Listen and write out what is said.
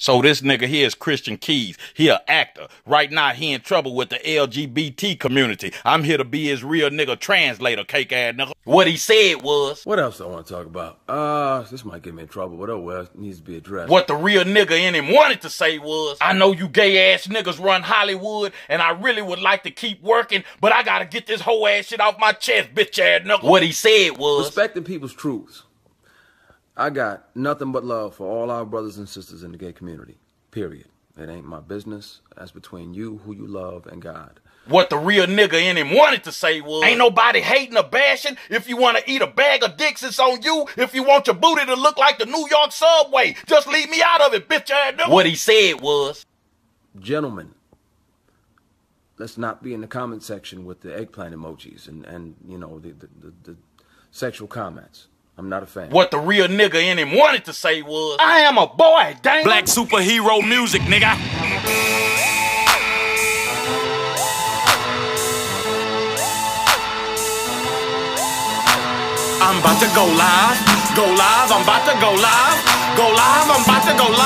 So this nigga here is Christian Keyes. He a actor. Right now he in trouble with the LGBT community. I'm here to be his real nigga translator, cake ass nigga. What he said was What else I want to talk about? Uh, this might get me in trouble, but oh well, it needs to be addressed. what the real nigga in him wanted to say was, I know you gay ass niggas run Hollywood, and I really would like to keep working, but I gotta get this whole ass shit off my chest, bitch ass nigga. What he said was, Respecting people's truths. I got nothing but love for all our brothers and sisters in the gay community. Period. It ain't my business. That's between you, who you love, and God. What the real nigga in him wanted to say was, Ain't nobody hating or bashing. If you want to eat a bag of dicks, it's on you. If you want your booty to look like the New York subway, just leave me out of it, bitch ass nigga. What he said was, Gentlemen, let's not be in the comment section with the eggplant emojis and, and you know, the, the, the, the sexual comments. I'm not a fan. What the real nigga in him wanted to say was, I am a boy, dang. Black superhero music, nigga. I'm about to go live, go live, I'm about to go live, go live, I'm about to go live, go live,